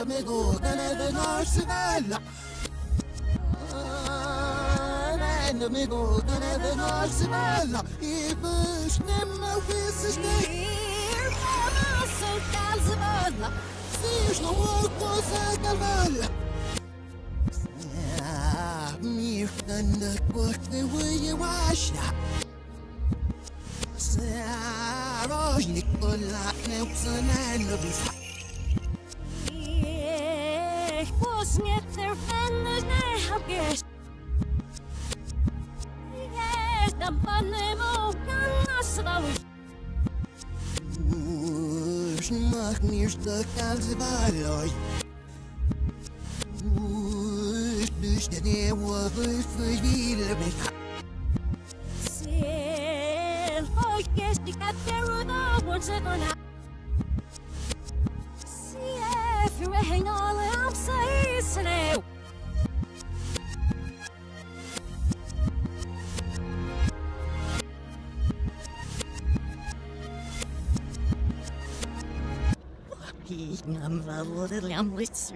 amigo, de Narcivella. amigo, de Narcivella. E vos nema wisses Hier, mama, so calzavalla. Fiz no outro Zé Cavalla. Mir ganda corte we washa. Saroj Nikola Knepsen and the Bisa. Ich muss mir der Fennes näher Yes, the money mo can asrawi. Už mach mir sta Calzivalloi. Už dus de ne wa für viele mich. Sel, oh yes, die got there the once gonna. Ich am valore lamlitsu.